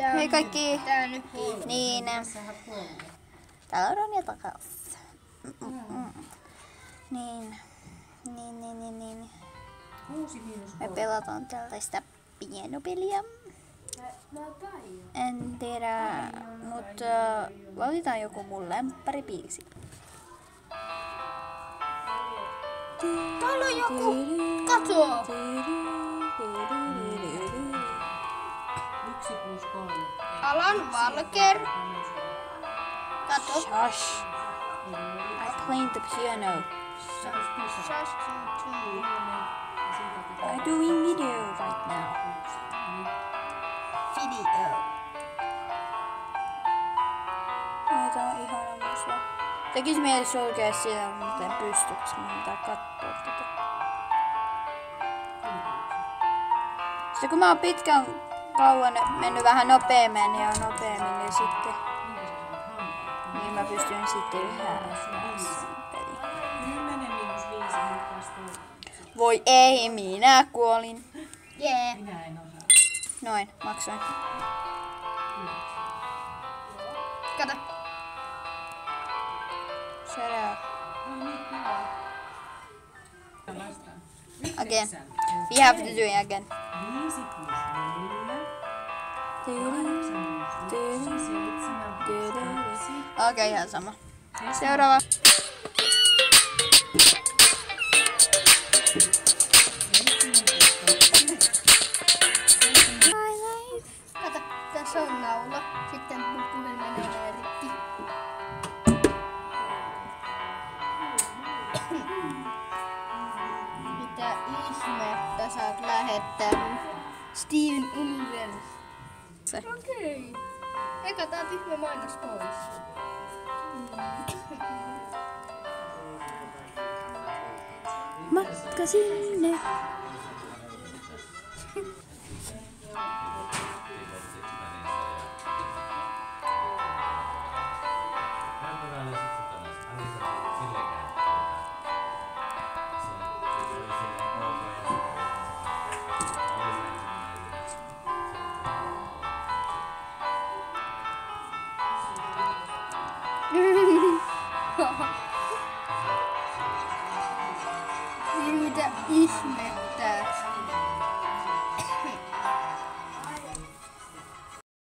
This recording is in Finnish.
Tää Hei kaikki. Tää nyt Niin. Täällä on Ronja takas. Mm-mm. Niin. Niin, niin, niin, niin. Kuusi miinus Me pelataan tällaista pienopeliä. En tiedä, mutta valitaan joku mun lempparibiisi. Täällä on joku. Kato. Alan Walker. Kato. Shush. I played the piano. Just two. I'm doing video right now. Video. Ai tää on ihana musa. Tekis mieli sulkea sitä, mutta en pysty, koska mun pitää katsoa tätä. Sitten kun mä oon pitkän kauan mennyt vähän nopeammin ja nopeammin, niin sitten niin mä pystyn sitten yhä Voi ei, minä kuolin. Jee. Minä en osaa. Noin, maksoin. Kato. Up. No niin. Ja. Again. We have to do it again. Okei, ihan sama. Seuraava. Mitä ihmettä sä oot lähettänyt? Steven Universe. Se. Okei. Eka tää ihme mainos pois. Matka sinne.